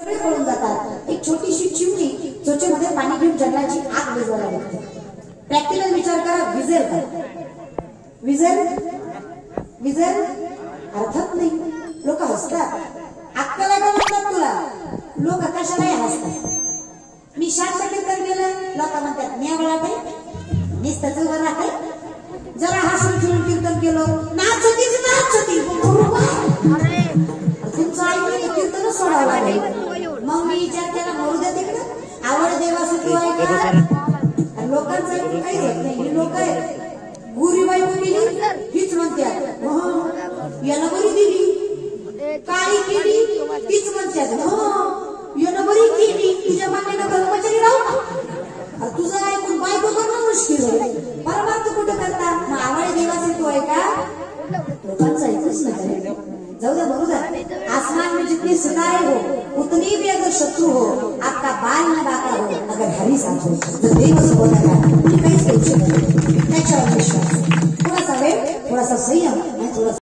सगळे पळून जातात. एक छोटीशी चिमणी चोचेमध्ये पाणी घेऊन जंगलाची आग विजवायला लागते. प्रॅक्टिकल विचार करा विजेल का विजेल विजेल अर्थात नाही. लोक हसतात. अक्कल का म्हणतात तुला? लोक कशालाही हसतात. मी शांत कीर्तन केलं. लोक म्हणतात न्यावळा मीच नुसतंच उभं राहते जरा हसून खेळून कीर्तन केलं. कीर्तन सोडावं लागेल. मग मी विचार केला मरू दे तिकडं. आवड देवाचं तू ऐका. आणि लोकांचं काही होत नाही. ही लोक आहेत. गुरीबाई गेली हीच म्हणतात हो याला बरी दिली. काळी केली. तीच म्हणतात हो यानं बरी केली. तुझ्या मान्यानं कर्मचारी राहू का? तुझं ऐकून बायको करणं मुश्किल आहे. परमार्थ कुठं करता? मग आवड देवाचे तू ऐका. लोकांचं ऐकूच नाही जाऊ दे जा आसमान में जितने सितारे हो उतनी भी अगर शत्रु हो आपका बाल न बाका हो अगर हरी साथ हो जर देव असं बोलायला काहीच करू शकत त्याच्यावर विश्वास थोडासा वेळ थोडासा संयम आणि थोडासा